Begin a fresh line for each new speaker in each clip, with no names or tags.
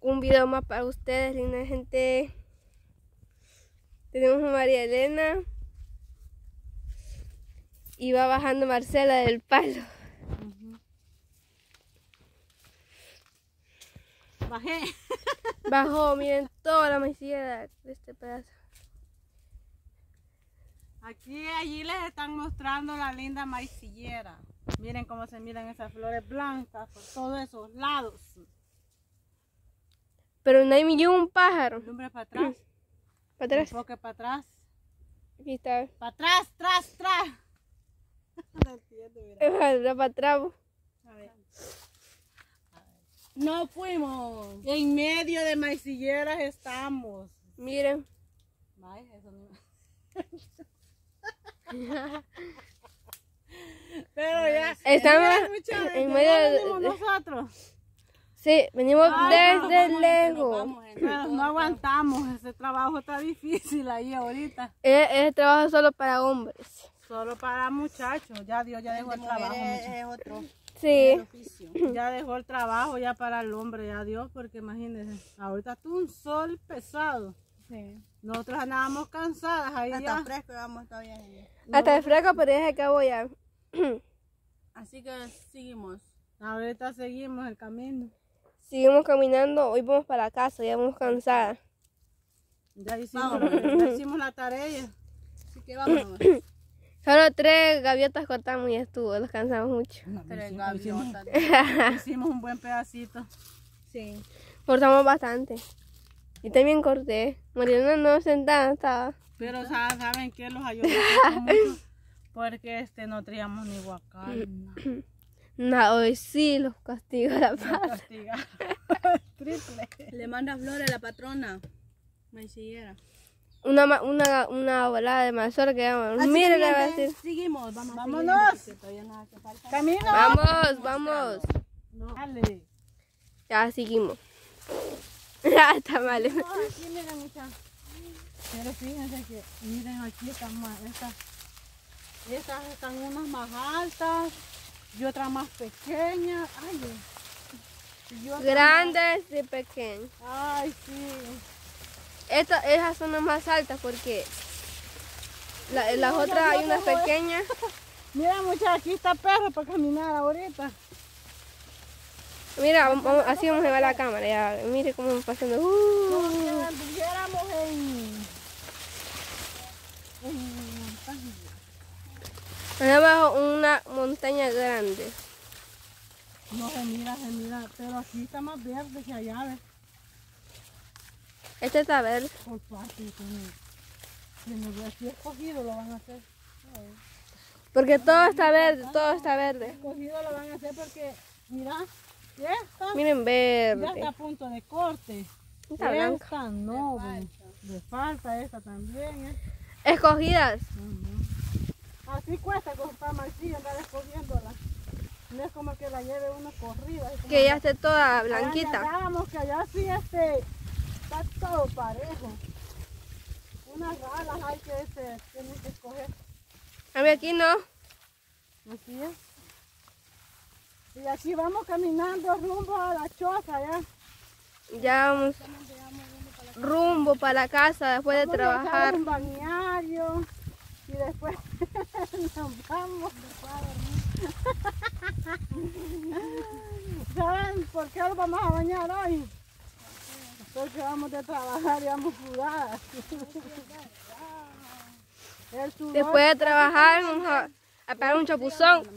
un video más para ustedes, linda gente. Tenemos a María Elena. Y va bajando Marcela del palo.
Bajé.
Bajó, miren toda la maicilla de este pedazo.
Aquí allí les están mostrando la linda maicillera. Miren cómo se miran esas flores blancas por todos esos lados.
Pero no hay ni un pájaro.
Lumbre para atrás.
Para atrás.
Enfoque para atrás.
Aquí está.
Para atrás, tras, tras. No entiendo, mira.
Para atrás.
A ver. No fuimos. En medio de maicilleras estamos.
Miren.
Ay, eso no. Pero ya.
Estamos en medio de-
nosotros.
Sí, venimos
Ay, no,
desde
vamos,
lejos.
Pero no aguantamos, ese trabajo está difícil ahí ahorita.
Es, es trabajo solo para hombres.
Solo para muchachos, ya Dios ya dejó el trabajo. muchachos.
otro
Sí.
oficio.
Ya dejó el trabajo ya para el hombre, ya Dios, porque imagínense, ahorita está un sol pesado. Nosotros andábamos cansadas ahí
Hasta
ya.
fresco vamos todavía. ahí.
Hasta el fresco, pero ya se acabó ya.
Así que seguimos.
Ahorita seguimos el camino.
Seguimos caminando. Hoy vamos para la casa, ya vamos cansadas.
Ya hicimos, ya hicimos la tarea.
Así que vámonos.
Solo tres gaviotas cortamos y estuvo. Los cansamos mucho.
Tres gaviotas.
Hicimos un buen pedacito.
Sí.
Cortamos bastante. Y también corté. Mariana no sentada estaba.
Pero sa- saben que los ayudó mucho porque este no traíamos ni guacal.
No, hoy sí los castigo la paz.
Castiga. Triple.
Le manda flores a la patrona. Maicillera.
Una, ma- una, una volada de mazorca que vamos. Mire, le va a decir.
Seguimos, vamos a
Vámonos.
que.
Camino.
Vamos, vamos.
Dale.
Ya seguimos. Ya está mal.
No, aquí miren muchachos. Pero fíjense que miren aquí están más, estas, estas están unas más altas y otras más pequeñas. Ay, y otras
Grandes y pequeños.
más- Ay, sí.
Esta, esas son las más altas porque la- las otras hay unas pequeñas.
Mira muchachos, aquí está perro para caminar ahorita.
Mira, vamos- así vamos a llevar la cámara. Ya, mire cómo vamos pasando.
Como
Uh,
anduviéramos en... en montaña.
Allá abajo una montaña grande.
No se mira, se mira, pero aquí está más verde que allá, ¿ves?
Este está verde.
Por parte, como, como aquí escogido lo van a hacer.
Porque todo está verde, todo está verde.
Escogido lo van a hacer porque, mira, esta
Miren
ya está
verde.
a punto de corte.
Está blanca.
No, le falta esta también, ¿eh?
Escogidas.
Así cuesta comprar maicilla, andar escogiéndola. No es como que la lleve uno corrida.
Que ya esté toda blanquita.
Vamos, que allá sí este, está todo parejo. Unas ralas hay que este, tienen que escoger.
A mí aquí no.
Así es. Y aquí vamos caminando rumbo a la choza ya.
Ya vamos rumbo para la casa después de
a
trabajar.
un bañario y después nos vamos. ¿Saben por qué nos vamos a bañar hoy? Porque vamos de trabajar y vamos sudadas. El sudor,
Después de trabajar vamos a, a pegar un chapuzón.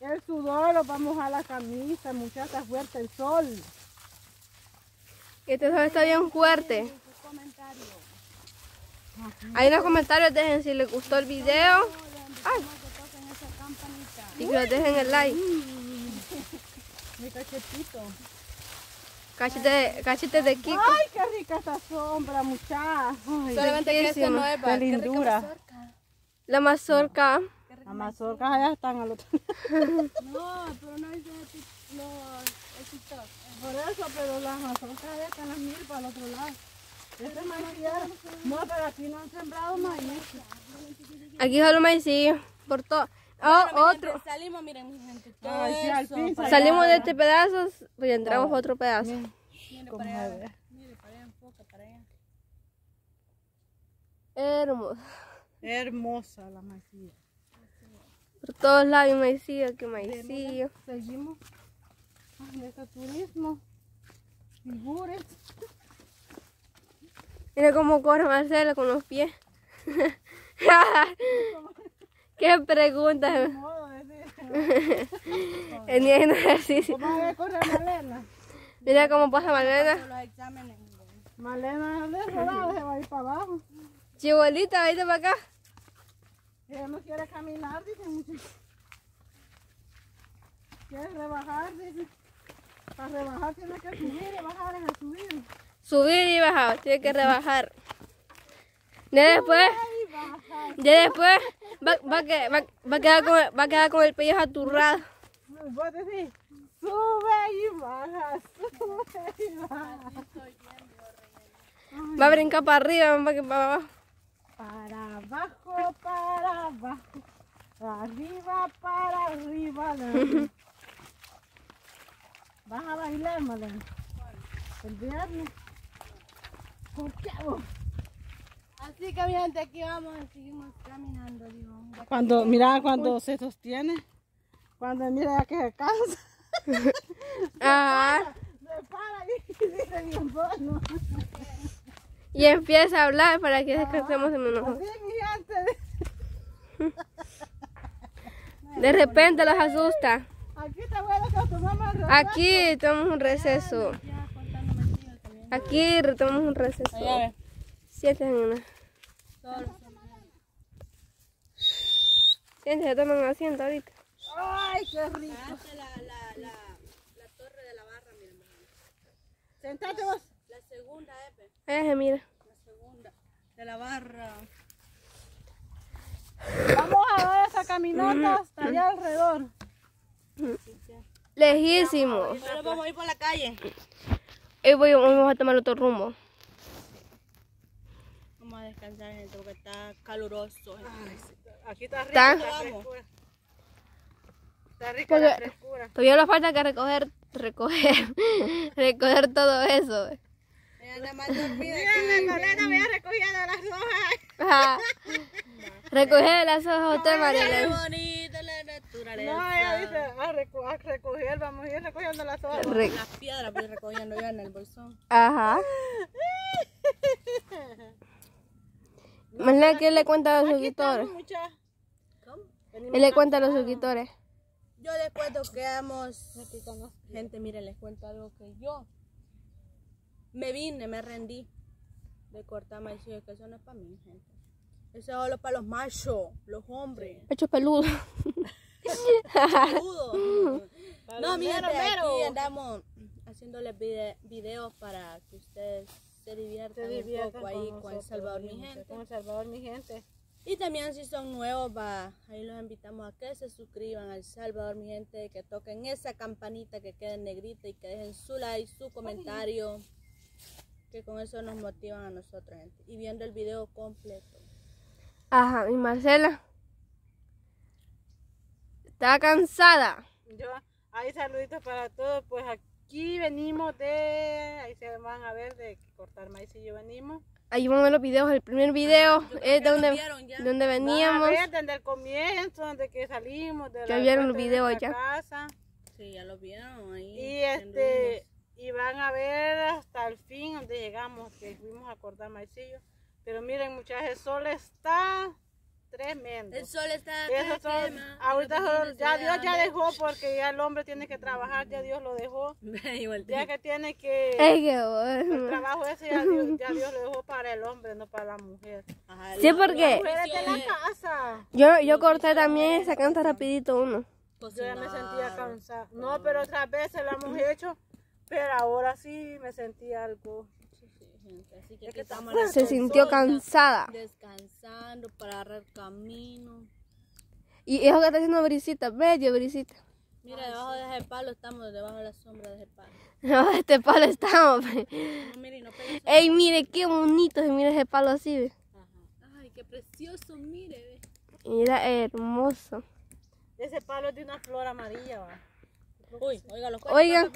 el sudor lo vamos a la camisa, muchachas, fuerte el sol.
Este sol está bien fuerte. Hay unos comentarios, dejen si les gustó el video. Ay. Y que nos dejen el like.
Mi cachetito.
Cachete, cachete de Kiko.
Ay, qué rica esta sombra, muchachos.
Solamente que es
Qué lindura.
La mazorca.
Las mazorcas allá están al otro
No, pero no dice no, el TikTok.
Por eso, pero las mazorcas allá están las mil para el otro lado. Este maíz ya- No, pero aquí no han sembrado maíz.
Aquí solo maicillo. Por todo. Oh, otro.
Salimos, miren, mi gente. Todo
Ay,
eso.
Salimos de este pedazo y entramos a otro pedazo.
Mire
Como
para allá. Mire para allá, enfoca para allá.
Hermoso.
Hermosa la maicilla.
Por todos lados hay maicillo, que maicillo.
Seguimos. Ay, este turismo. Figures.
Mira cómo corre Marcelo con los pies. ¿Qué
decir.
En en ejercicio. Mira cómo pasa Malena.
Malena de ese lado se va a ir para abajo.
Chibolita, vete para acá.
Ella no quiere caminar, dice muchacho. Quiere rebajar, dice. Para rebajar tiene que subir y bajar es subir.
Subir y bajar, tiene que rebajar. Ya después, ya después va, va, a que- va, va a quedar con, va a quedar con el pellejo aturrado.
Vos decís, sube y baja, sube y baja.
Va a brincar para arriba, va que para abajo.
Para abajo, para abajo. Arriba, para arriba. Malena. ¿Vas a bailar, Malena? El viernes. ¿Por qué vos?
Así que, mi gente, aquí vamos, seguimos caminando, digo.
Cuando, mira, cuando se sostiene, cuando mira ya que se cansa,
Ajá.
se para y dice bien bueno.
Y empieza a hablar para que descansemos de menos. De repente los asusta.
aquí te voy a dejar tomar el
Aquí tomamos un receso.
Ya cortando maicillo también.
Aquí retomamos un receso.
Allá
nena.
Todos los
Siéntense, toman asiento ahorita.
Ay, qué rico.
Hace la, la, la, la torre de la barra, miren.
Sentate vos.
La segunda, Epe.
Allá se mira.
La segunda. De la barra.
Vamos a dar esa caminata hasta allá alrededor.
Lejísimo.
Ahora vamos a ir por la calle.
Hoy voy, vamos a tomar otro rumbo.
Vamos a descansar, gente, porque está caluroso. gente.
Aquí está rica
¿Está?
la
Vamos.
frescura. Está rica
Porque-
la frescura.
Todavía nos falta que recoger, recoger, recoger todo eso.
Ella anda más dormida.
Díganle, Malena, voy a recogiendo las hojas.
Recoger las hojas usted,
Qué
Marilyn.
No, ella dice, a, reco- a recoger, vamos a ir recogiendo las hojas.
Re-
Las piedras voy recogiendo yo en el bolsón.
Ajá. Marilyn, ¿qué le cuenta a los suscriptores?
¿Cómo?
¿Qué le cuenta a los suscriptores?
Yo les cuento que hemos... Gente, miren, les cuento algo que yo me vine, me rendí de cortar maicillo, que eso no es para mí, gente. Eso es solo para los machos, los hombres.
Pecho peludo.
Saludos. No, mi gente,
mero, mero.
aquí andamos haciéndoles vide- videos para que ustedes se diviertan,
Se diviertan
un poco ahí con,
nosotros,
El Salvador, mi
gente,
gente.
Con El Salvador, mi gente.
Y también si son nuevos, va, ahí los invitamos a que se suscriban al Salvador, mi gente, que toquen esa campanita que quede en negrita y que dejen su like, su comentario, que con eso nos motivan a nosotros, gente. Y viendo el video completo.
Ajá, y Marcela. Está cansada.
Yo, ahí saluditos para todos. Pues aquí venimos de, ahí se van a ver de cortar maicillo venimos.
Ahí vamos a ver los videos. El primer video es de donde,
vieron ya.
donde veníamos.
ver desde el comienzo, desde que salimos de
Ya
la
vieron los videos ya.
casa.
Sí, ya lo vieron ahí.
Y este, y van a ver hasta el fin donde llegamos, que fuimos a cortar maicillo. Pero miren, muchachos, el sol está tremendo.
El sol está
Esos son- ahorita ya Dios ya dejó porque ya el hombre tiene que trabajar, ya Dios lo dejó. Ya que tiene que el trabajo ese ya Dios, ya Dios lo dejó para el hombre, no para la mujer.
Ajá,
Sí,
la-
porque
La mujer es de la casa.
yo, yo corté también y se cansa rapidito uno.
Yo ya me sentía cansada. No, pero otras veces lo hemos hecho, pero ahora sí me sentí algo.
Gente. Así que
Es
aquí
que está
estamos
fuerte
las
Se sintió cansada.
Descansando para agarrar camino.
Y eso que está haciendo brisita, medio brisita.
Mira, debajo de ese palo estamos, debajo de la sombra de ese palo.
No, este palo estamos. pe.
No, mire, no.
Ey, mire qué bonito se mira ese palo así. ve.
Ajá. Ay, qué precioso, mire. ve.
Mira, hermoso.
Ese palo es de una flor amarilla, va.
Uy, oiga, los
Oigan.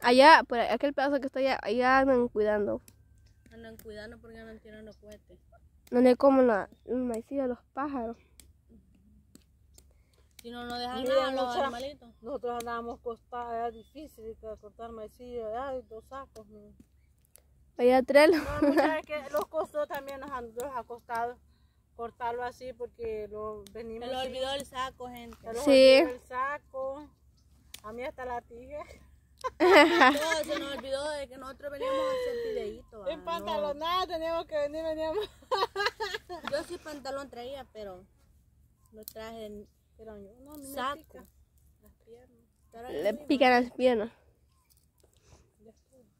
Allá, por aquel pedazo que está allá, allá andan cuidando.
Andan cuidando porque andan tirando cohetes.
Donde comen la, los maicillos, los pájaros.
Si no, no dejan
Mira,
nada los
mucha-
animalitos.
Nosotros andábamos costados, era difícil cortar maicillo, allá hay dos sacos. mira.
Allá tres.
No, que los costó también nos han, ha costado cortarlo así porque lo venimos.
Se lo olvidó el saco, gente.
se
Sí.
olvidó el saco. A mí hasta la tija.
Se nos olvidó de que nosotros veníamos a hacer videíto.
En pantalonada teníamos que venir, veníamos.
Yo sí pantalón traía, pero no traje en
Pero yo no, no
saco.
pica las piernas.
Pero
Le pican las piernas.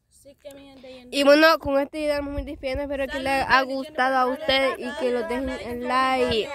Sí que mi gente ahí en-
Y bueno, con este video estamos muy despidiendo. Espero que les haya gustado a usted y que lo dejen en like.